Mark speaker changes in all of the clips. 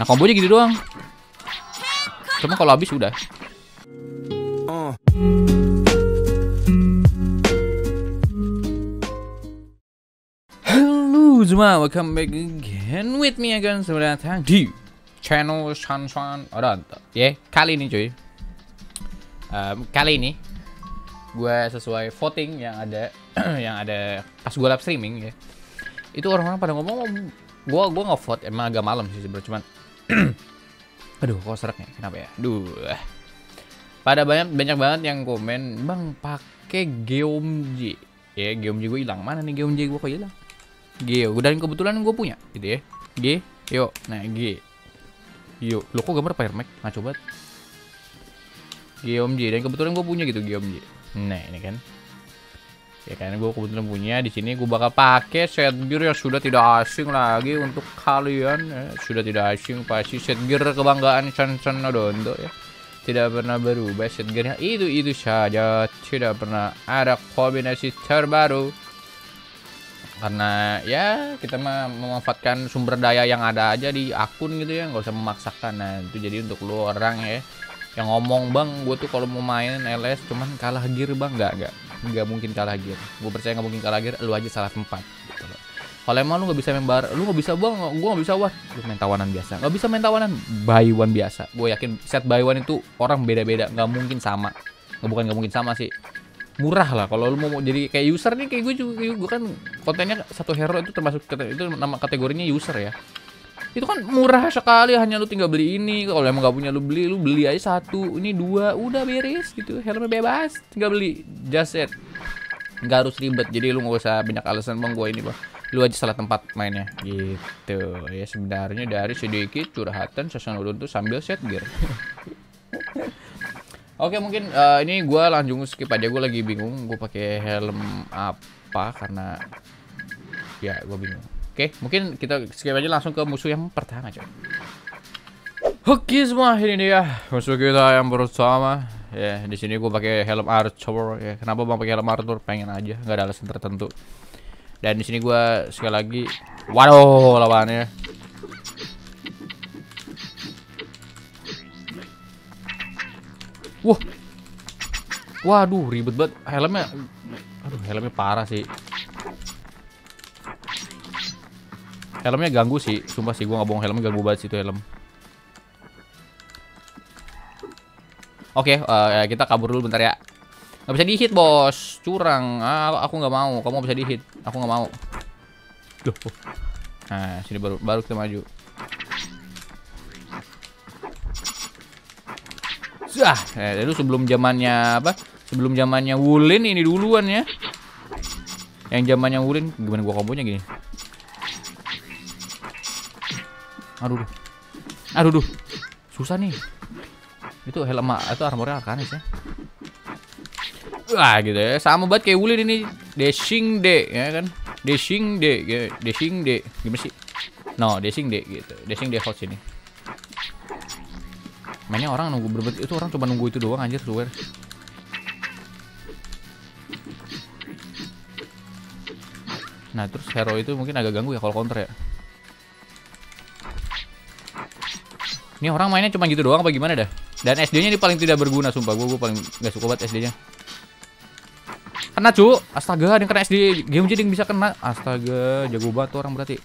Speaker 1: Nah kombonya gitu doang. Cuma kalau habis udah. Halo semua, welcome back again with me again. Selamat datang di channel Shanshan Oranta Ya, kali ini cuy. Kali ini Gue sesuai voting yang ada Yang ada pas gue live streaming ya. Itu orang-orang pada ngomong Gue gua nge-vote, emang agak malam sih sebenernya Cuman Aduh, kok serak ya? Kenapa ya? Duh. Pada banyak banyak banget yang komen Bang, pakai Geomji. Ya, Geomji gue hilang. Mana nih Geomji gue kok hilang? G dan kebetulan gue punya gitu ya. G yuk nah G. Yuk lo kok gambar Fire Mac? Nah coba G Om J dan kebetulan gue punya gitu G Om J nah ini kan ya kan gue kebetulan punya di sini gue bakal pakai set gear yang sudah tidak asing lagi untuk kalian. Ya. sudah tidak asing pasti set gear kebanggaan Chan Chan Odondo ya. Tidak pernah berubah set gearnya. Itu itu saja. Tidak pernah ada kombinasi terbaru. Karena ya kita memanfaatkan sumber daya yang ada aja di akun gitu ya. Nggak usah memaksakan. Nah itu jadi untuk lu orang ya. Yang ngomong bang gue tuh kalau mau main LS cuman kalah gear bang. Nggak nggak nggak mungkin kalah gear. Gue percaya nggak mungkin kalah gear lu aja salah tempat gitu kalau emang lu nggak bisa main bar lu nggak bisa bang gue nggak bisa what lu main tawanan biasa. Nggak bisa main tawanan buy one biasa. Gue yakin set buy one itu orang beda-beda nggak mungkin sama. Nggak bukan nggak mungkin sama sih. Murah lah kalau lu mau jadi kayak user nih kayak gue juga gue kan kontennya satu hero itu termasuk itu nama kategorinya user ya itu kan murah sekali hanya lu tinggal beli ini. Kalau emang gak punya lu beli. Lu beli aja satu ini dua udah beres gitu. Helmnya bebas tinggal beli. Just set nggak harus ribet jadi lu nggak usah banyak alasan bang gue ini bang. Lu aja salah tempat mainnya. Gitu. Ya sebenarnya dari sedikit curhatan sesan tuh sambil set gear. Oke mungkin eh, ini gue langsung skip aja. Gue lagi bingung gue pakai helm apa karena ya gue bingung. Oke mungkin kita skip aja langsung ke musuh yang pertama coy. Oke semua ini dia musuh kita yang pertama ya di sini gue pakai helm Archer ya kenapa bang pakai helm Archer pengen aja nggak ada alasan tertentu dan di sini gue sekali lagi waduh lawannya Wah. Waduh, ribet banget helmnya. Aduh, helmnya parah sih. Helmnya ganggu sih, sumpah sih gua nggak bohong helmnya ganggu banget sih itu helm. Oke, eh, kita kabur dulu bentar ya. Nggak bisa dihit bos, curang. Ah, aku nggak mau. Kamu bisa dihit, aku nggak mau. Duh. oh. Nah, sini baru baru kita maju. Zah, eh, itu sebelum zamannya apa? Sebelum zamannya Wulin ini duluan ya. Yang zamannya Wulin gimana gua kombonya gini? Aduh, duh. aduh, duh. susah nih. Itu helm atau armornya Arcanis ya. Wah gitu ya, sama banget kayak Wulin ini. Dashing D ya kan? Dashing D, ya. Dashing D. Gimana sih? No, Dashing D gitu. Dashing D hot sini. Mainnya orang nunggu berbet itu orang cuma nunggu itu doang anjir swear. Nah terus hero itu mungkin agak ganggu ya kalau counter ya. Ini orang mainnya cuma gitu doang apa gimana dah? Dan SD-nya ini paling tidak berguna sumpah gue gue paling nggak suka banget SD-nya. Kena cu, astaga yang kena SD game jadi bisa kena. Astaga jago banget orang berarti.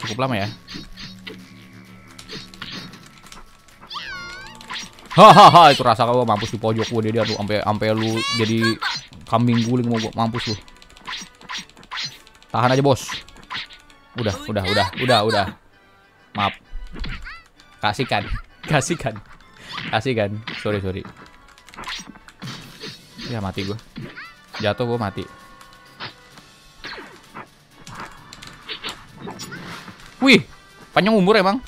Speaker 1: Cukup lama ya. Hahaha itu rasa kau mampus di pojok gua dia tuh sampai sampai lu jadi kambing guling mau mampus lu. Tahan aja, Bos. Udah, udah, udah, udah, udah. Maaf. Kasihkan. Kasihkan. Kasihkan. Sorry, sorry. Ya mati gua. Jatuh gua mati. Wih, panjang umur emang.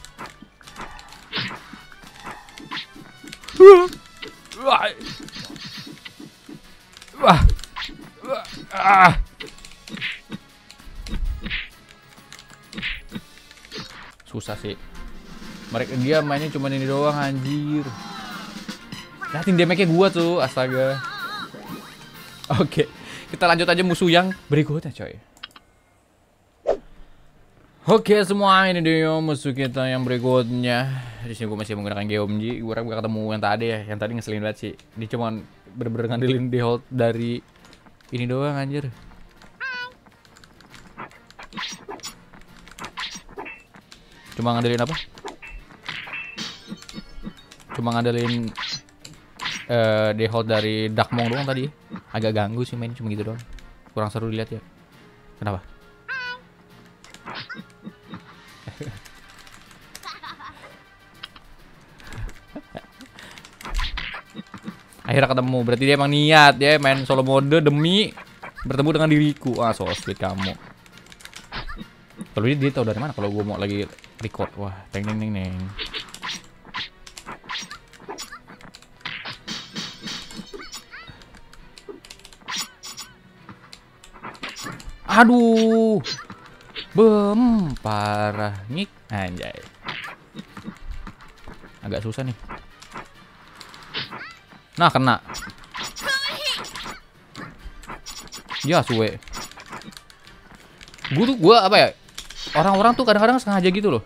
Speaker 1: Wah. Wah. Ah. Susah sih. Mereka dia mainnya cuma ini doang anjir. Liatin damage-nya gua tuh, astaga. Oke. Kita lanjut aja musuh yang berikutnya coy. Oke semua ini dia musuh kita yang berikutnya. Di sini gue masih menggunakan Geomji. Gue gue ketemu yang tadi ya, yang tadi ngeselin banget sih. Dia cuma bener-bener ngandelin di hold dari ini doang anjir. Cuma ngandelin apa? Cuma ngandelin uh, default dari Darkmong doang tadi. Agak ganggu sih main cuma gitu doang. Kurang seru dilihat ya. Kenapa? Akhirnya ketemu. Berarti dia emang niat ya main solo mode demi bertemu dengan diriku. Ah, so sweet kamu. Kalau dia, dia tahu dari mana kalau gue mau lagi record. Wah, teng teng teng teng. Aduh. Bem, parah. Nik, anjay. Agak susah nih. Nah, kena. Ya, suwe. Gue tuh, gue apa ya? Orang-orang tuh kadang-kadang sengaja gitu loh.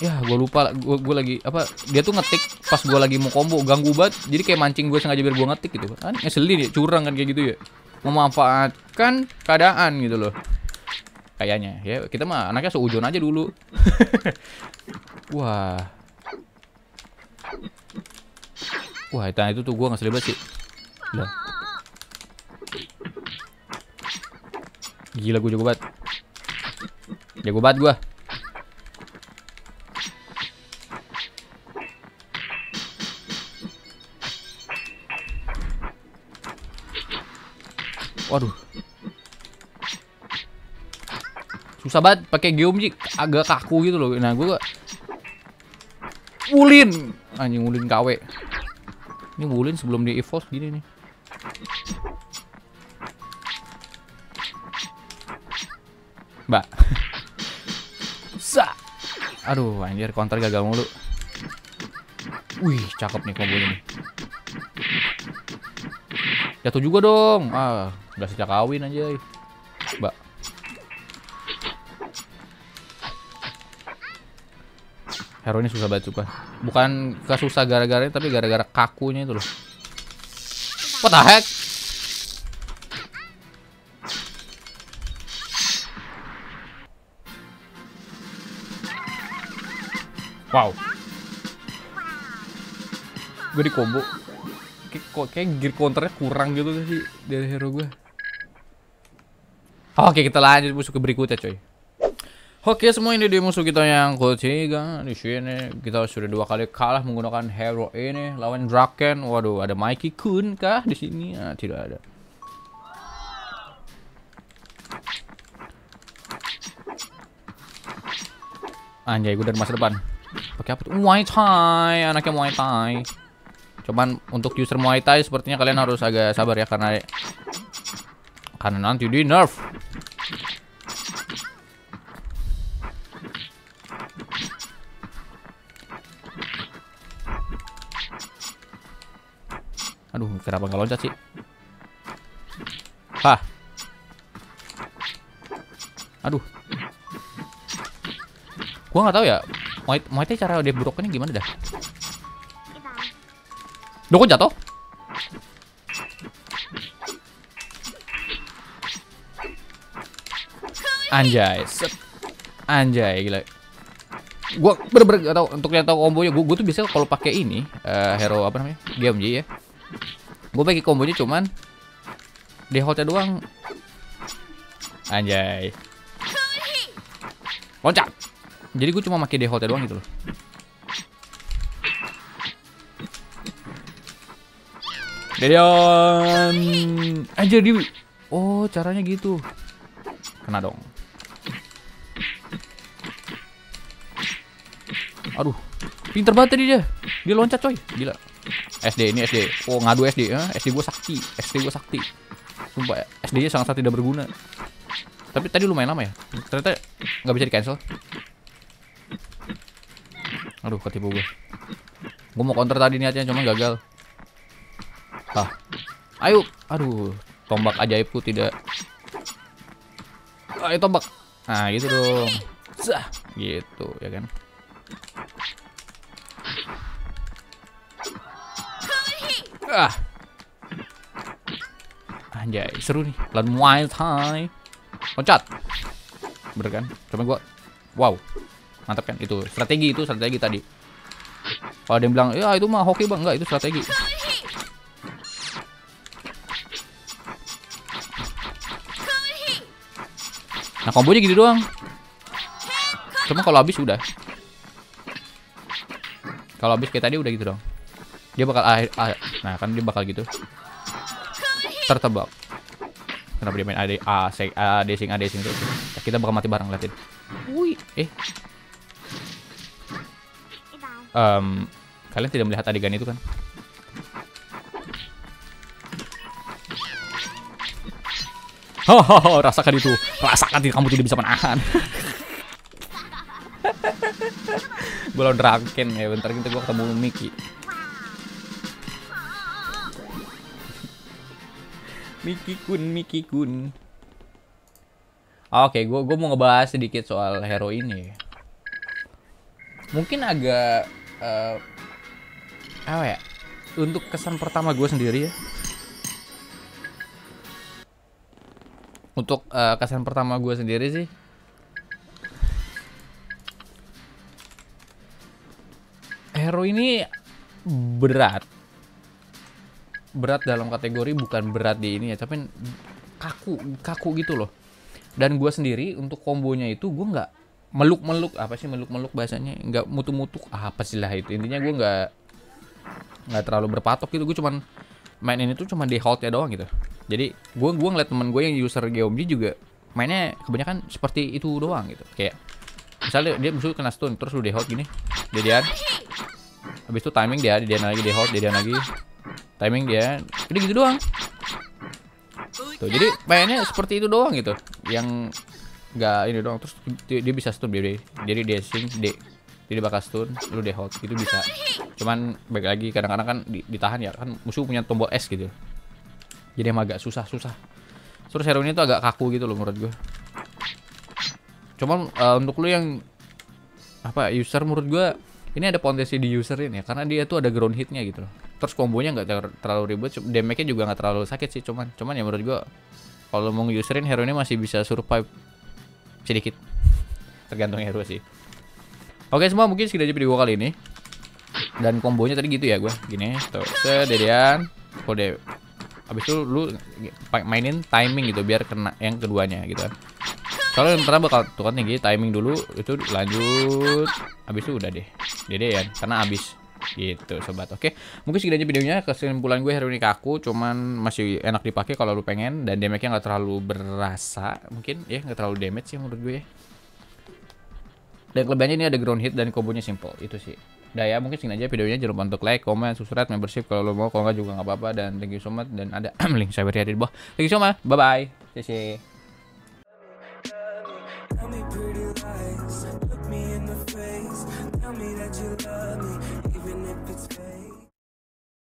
Speaker 1: Ya, gue lupa. Gue gue lagi apa? Dia tuh ngetik pas gue lagi mau combo ganggu banget. Jadi kayak mancing gue sengaja biar gue ngetik gitu. Kan ngeselin ya, curang kan kayak gitu ya. Memanfaatkan keadaan gitu loh. Kayaknya ya kita mah anaknya seujon aja dulu. Wah. Wah, itu, itu tuh gue nggak banget sih. Gila. Gila gue jago banget. Jago banget gue. Waduh. Susah banget pakai geomji agak kaku gitu loh. Nah, gue Ulin. Anjing Ulin KW. Ini Wulin sebelum di evolve gini nih. Mbak. Sa. Aduh, anjir counter gagal mulu. Wih, cakep nih combo ini. Jatuh juga dong. Ah, udah sejak kawin aja. Mbak. Hero ini susah banget suka. Bukan kesusah gara-gara tapi gara-gara kakunya itu loh. What the heck? Wow. Gue di combo. Kayak, kayak gear counternya kurang gitu sih dari hero gue. Oke kita lanjut musuh ke berikutnya coy. Oke semua ini di musuh kita yang ketiga di sini kita sudah dua kali kalah menggunakan hero ini lawan Draken. Waduh ada Mikey Kun kah di sini? Nah, tidak ada. Anjay gue dari masa depan. Pakai apa tuh? Muay Thai, anaknya Muay Thai. Cuman untuk user Muay Thai sepertinya kalian harus agak sabar ya karena karena nanti di nerf. Aduh, kenapa nggak loncat sih? Hah. Aduh. Gua nggak tahu ya. Muay Thai cara dia ini gimana dah? Duh, jatuh? Anjay, set. Anjay, gila. Gua bener-bener gak untuk yang tahu kombonya. Gua, gua tuh biasanya kalau pakai ini uh, hero apa namanya? GMG ya Gue pakai kombonya cuman di hotel doang. Anjay. Loncat. Jadi gue cuma pakai hotel doang gitu loh. Dedion. Anjir di Oh, caranya gitu. Kena dong. Aduh. Pinter banget tadi dia. Dia loncat coy. Gila. SD ini SD. Oh ngadu SD ya. SD gue sakti. SD gue sakti. Sumpah. SD nya sangat tidak berguna. Tapi tadi lumayan lama ya. Ternyata nggak bisa di cancel. Aduh ketipu gue. Gue mau counter tadi niatnya cuma gagal. Ah. Ayo, aduh, tombak ajaibku tidak. Ayo tombak. Nah, gitu dong. Zah, gitu ya kan. Ah. Anjay, seru nih. Lan Muay Thai. Loncat. Bener kan? Coba gua. Wow. Mantap kan? Itu strategi itu strategi tadi. Kalau ada yang bilang, "Ya, itu mah hoki, Bang." Enggak, itu strategi. Nah, kombonya gitu doang. Cuma kalau habis udah. Kalau habis kayak tadi udah gitu dong. Dia bakal ah, ah, nah kan dia bakal gitu. Tertebak. Kenapa dia main AD A sing AD sing AD sing tuh? Ya, kita bakal mati bareng liatin. Wih, eh. Em, kalian tidak melihat adegan itu kan? Hahaha, rasakan itu. Rasakan kamu tidak bisa menahan. gue lawan Draken ya, bentar kita gua ketemu Miki. Miki kun, Miki kun. Oke, gue gua mau ngebahas sedikit soal hero ini. Mungkin agak eh, apa ya? Untuk kesan pertama gue sendiri ya. Untuk eh, kesan pertama gue sendiri sih, hero ini berat berat dalam kategori bukan berat di ini ya tapi kaku kaku gitu loh. Dan gue sendiri untuk kombonya itu gue nggak meluk meluk apa sih meluk meluk bahasanya? Nggak mutu mutu apa sih lah itu. Intinya gue nggak nggak terlalu berpatok gitu. Gue cuman main ini tuh cuma di hold ya doang gitu. Jadi gue gua ngeliat temen gue yang user GOMG juga mainnya kebanyakan seperti itu doang gitu. Kayak misalnya dia musuh kena stun terus lu di hold gini dia habis itu timing dia dia lagi di hold dia lagi timing dia jadi gitu doang. Tuh jadi mainnya seperti itu doang gitu. Yang nggak ini doang terus dia, bisa stun dia jadi dia sing dia dia bakal stun lu di hold itu bisa. Cuman baik lagi kadang-kadang kan di- ditahan ya kan musuh punya tombol S gitu. Jadi emang agak susah susah. Terus hero ini tuh agak kaku gitu loh menurut gue cuman eh, untuk lu yang apa user menurut gua ini ada potensi di user ini ya karena dia tuh ada ground hitnya gitu loh terus kombonya nggak ter- terlalu ribet damage-nya juga nggak terlalu sakit sih cuman cuman ya menurut gua kalau mau userin hero ini masih bisa survive sedikit. Tergantung hero sih. Oke semua mungkin segitu aja video kali ini. Dan kombonya tadi gitu ya gua. Gini tuh sededean kode habis itu lu mainin timing gitu biar kena yang keduanya gitu kalau yang pertama bakal tuh kan tinggi timing dulu itu lanjut. Habis itu udah deh. Dede ya karena habis gitu sobat. Oke mungkin segini aja videonya. Kesimpulan gue hari ini kaku cuman masih enak dipakai kalau lu pengen dan damage-nya nggak terlalu berasa mungkin. Ya nggak terlalu damage sih menurut gue ya. dan kelebihannya ini ada ground hit dan kombonya simple itu sih. Udah ya mungkin segini aja videonya. Jangan lupa untuk like, comment, subscribe, membership kalau lo mau. Kalau nggak juga nggak apa-apa. Dan thank you so much. Dan ada link saya beri di bawah. Thank you so much. Bye bye see, see. You